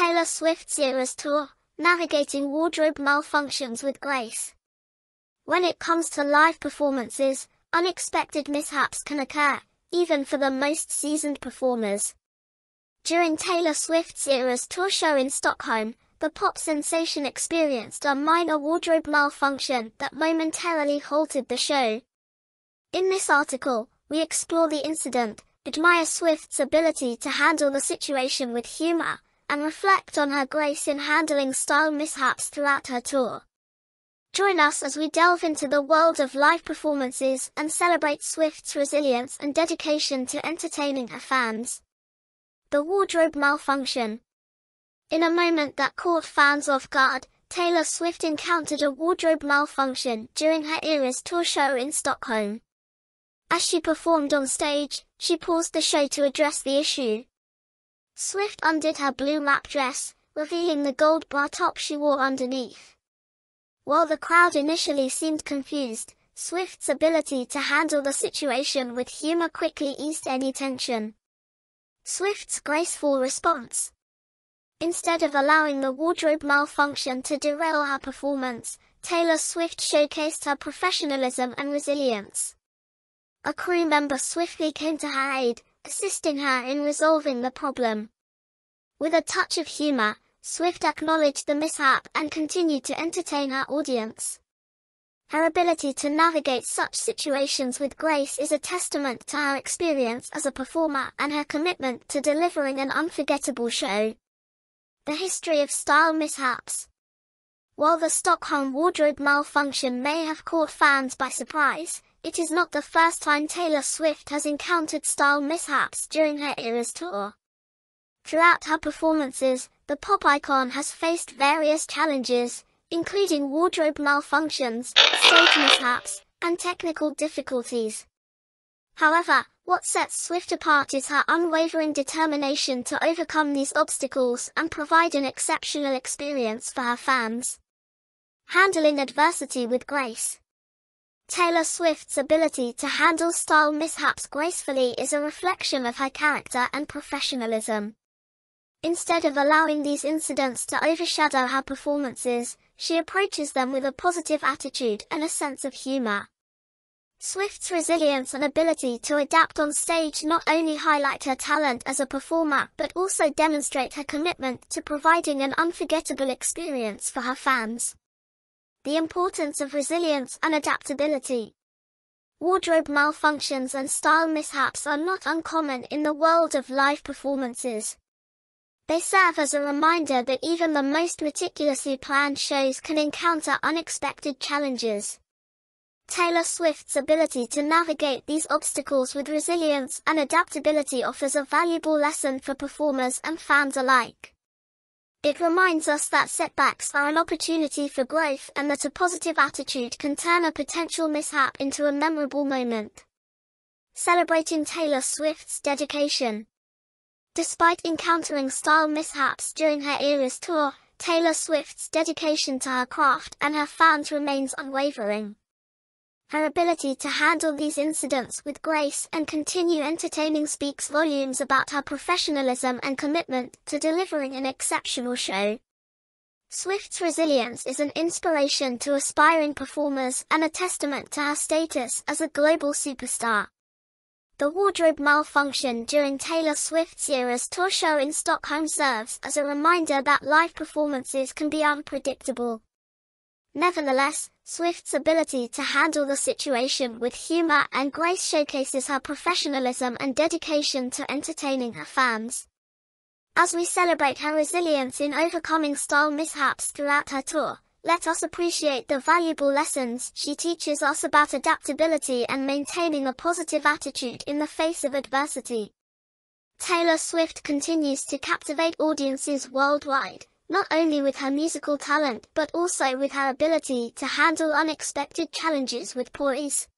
Taylor Swift's Eras Tour, navigating wardrobe malfunctions with grace. When it comes to live performances, unexpected mishaps can occur, even for the most seasoned performers. During Taylor Swift's Eras Tour show in Stockholm, the pop sensation experienced a minor wardrobe malfunction that momentarily halted the show. In this article, we explore the incident, admire Swift's ability to handle the situation with humor, and reflect on her grace in handling style mishaps throughout her tour. Join us as we delve into the world of live performances and celebrate Swift's resilience and dedication to entertaining her fans. The wardrobe malfunction. In a moment that caught fans off guard, Taylor Swift encountered a wardrobe malfunction during her Eras tour show in Stockholm. As she performed on stage, she paused the show to address the issue. Swift undid her blue lap dress, revealing the gold bra top she wore underneath. While the crowd initially seemed confused, Swift's ability to handle the situation with humor quickly eased any tension. Swift's graceful response. Instead of allowing the wardrobe malfunction to derail her performance, Taylor Swift showcased her professionalism and resilience. A crew member swiftly came to her aid, assisting her in resolving the problem. With a touch of humor, Swift acknowledged the mishap and continued to entertain her audience. Her ability to navigate such situations with grace is a testament to her experience as a performer and her commitment to delivering an unforgettable show. The history of style mishaps. While the Stockholm wardrobe malfunction may have caught fans by surprise, it is not the first time Taylor Swift has encountered style mishaps during her Eras tour. Throughout her performances, the pop icon has faced various challenges, including wardrobe malfunctions, stage mishaps, and technical difficulties. However, what sets Swift apart is her unwavering determination to overcome these obstacles and provide an exceptional experience for her fans. Handling adversity with grace. Taylor Swift's ability to handle style mishaps gracefully is a reflection of her character and professionalism. Instead of allowing these incidents to overshadow her performances, she approaches them with a positive attitude and a sense of humor. Swift's resilience and ability to adapt on stage not only highlight her talent as a performer but also demonstrate her commitment to providing an unforgettable experience for her fans. The importance of resilience and adaptability. Wardrobe malfunctions and style mishaps are not uncommon in the world of live performances. They serve as a reminder that even the most meticulously planned shows can encounter unexpected challenges. Taylor Swift's ability to navigate these obstacles with resilience and adaptability offers a valuable lesson for performers and fans alike. It reminds us that setbacks are an opportunity for growth and that a positive attitude can turn a potential mishap into a memorable moment. Celebrating Taylor Swift's dedication. Despite encountering style mishaps during her Eras tour, Taylor Swift's dedication to her craft and her fans remains unwavering. Her ability to handle these incidents with grace and continue entertaining speaks volumes about her professionalism and commitment to delivering an exceptional show. Swift's resilience is an inspiration to aspiring performers and a testament to her status as a global superstar. The wardrobe malfunction during Taylor Swift's Eras tour show in Stockholm serves as a reminder that live performances can be unpredictable. Nevertheless, Swift's ability to handle the situation with humor and grace showcases her professionalism and dedication to entertaining her fans. As we celebrate her resilience in overcoming style mishaps throughout her tour, let us appreciate the valuable lessons she teaches us about adaptability and maintaining a positive attitude in the face of adversity. Taylor Swift continues to captivate audiences worldwide, not only with her musical talent but also with her ability to handle unexpected challenges with poise.